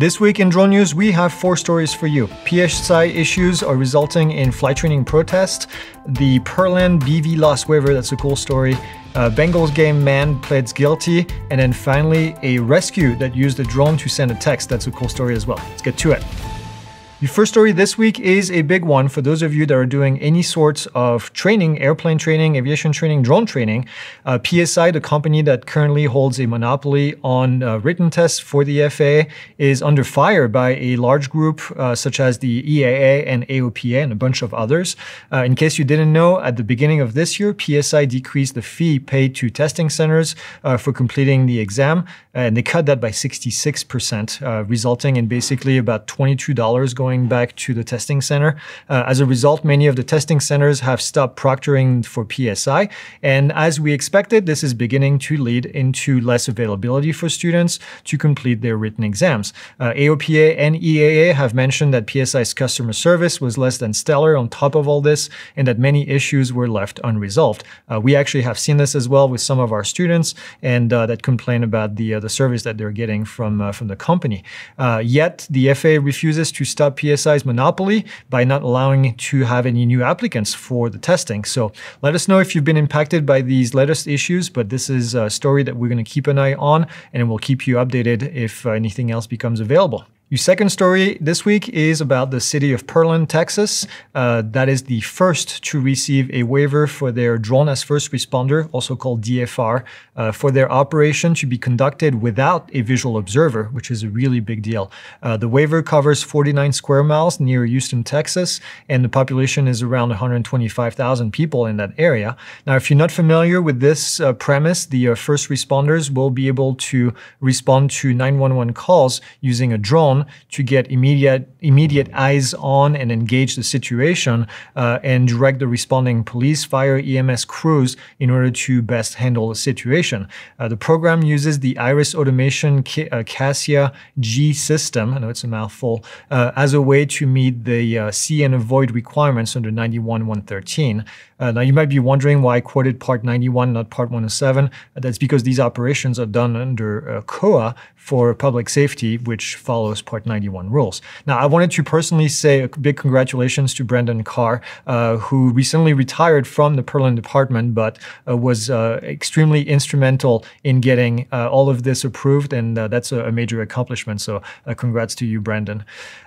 This week in drone news, we have four stories for you. PSI issues are resulting in flight training protests. The Pearland BVLOS waiver, that's a cool story. Uh, Bengals game man pleads guilty. And then finally, a rescue that used a drone to send a text. That's a cool story as well. Let's get to it. The first story this week is a big one for those of you that are doing any sorts of training, airplane training, aviation training, drone training. Uh, PSI, the company that currently holds a monopoly on uh, written tests for the FAA, is under fire by a large group uh, such as the EAA and AOPA and a bunch of others. Uh, in case you didn't know, at the beginning of this year, PSI decreased the fee paid to testing centers uh, for completing the exam, and they cut that by 66%, uh, resulting in basically about $22 going going back to the testing center. Uh, as a result, many of the testing centers have stopped proctoring for PSI. And as we expected, this is beginning to lead into less availability for students to complete their written exams. Uh, AOPA and EAA have mentioned that PSI's customer service was less than stellar on top of all this, and that many issues were left unresolved. Uh, we actually have seen this as well with some of our students, and uh, that complain about the uh, the service that they're getting from uh, from the company. Uh, yet the FAA refuses to stop PSI's monopoly by not allowing to have any new applicants for the testing. So let us know if you've been impacted by these latest issues, but this is a story that we're going to keep an eye on and we'll keep you updated if uh, anything else becomes available. Your second story this week is about the city of Pearland, Texas. Uh, that is the first to receive a waiver for their drone as first responder, also called DFR, uh, for their operation to be conducted without a visual observer, which is a really big deal. Uh, the waiver covers 49 square miles near Houston, Texas, and the population is around 125,000 people in that area. Now, if you're not familiar with this uh, premise, the uh, first responders will be able to respond to 911 calls using a drone to get immediate immediate eyes on and engage the situation uh, and direct the responding police, fire, EMS crews in order to best handle the situation. Uh, the program uses the Iris Automation uh, Casia G system, I know it's a mouthful, uh, as a way to meet the uh, see and avoid requirements under 91.113. Uh, now you might be wondering why I quoted Part 91, not Part 107. that's because these operations are done under COA for public safety, which follows Part 91 rules. Now, I wanted to personally say a big congratulations to Brendan Carr, uh, who recently retired from the Pearland department, but uh, was uh, extremely instrumental in getting uh, all of this approved, and uh, that's a, a, major accomplishment. So, uh, congrats to you, Brendan.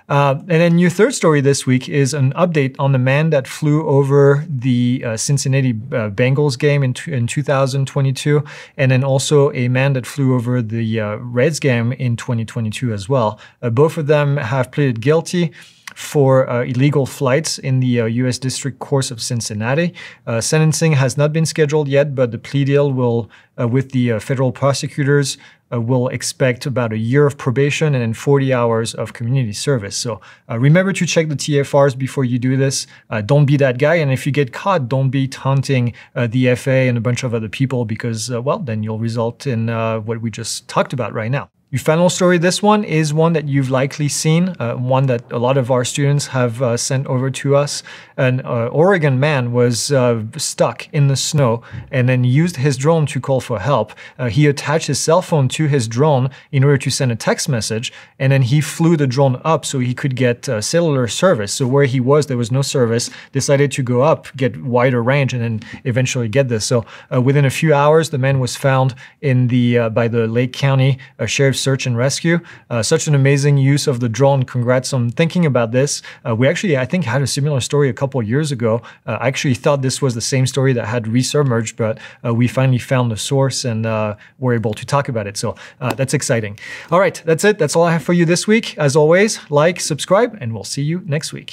and then your third story this week is an update on the man that flew over the Cincinnati Bengals game in, in 2022, and then also a man that flew over the Reds game in 2022 as well. Both of them have pleaded guilty for uh, illegal flights in the uh, U.S. District Court of Cincinnati. Uh, sentencing has not been scheduled yet, but the plea deal will, uh, with the uh, federal prosecutors, uh, will expect about a year of probation and then 40 hours of community service. So remember to check the TFRs before you do this. don't be that guy, and if you get caught, don't be taunting the FAA and a bunch of other people because, well, then you'll result in what we just talked about right now. Your final story, this one, is one that you've likely seen, uh, one that a lot of our students have uh, sent over to us. An uh, Oregon man was uh, stuck in the snow and then used his drone to call for help. Uh, he attached his cell phone to his drone in order to send a text message, and then he flew the drone up so he could get uh, cellular service. So where he was, there was no service, decided to go up, get wider range, and then eventually get this. So within a few hours, the man was found in the by the Lake County Sheriff's search and rescue. Uh, such an amazing use of the drone. Congrats on thinking about this. Uh, we actually, I think, had a similar story a couple years ago. Uh, I actually thought this was the same story that had resubmerged, but uh, we finally found the source and uh, were able to talk about it. So uh, that's exciting. All right, that's it. That's all I have for you this week. As always, like, subscribe, and we'll see you next week.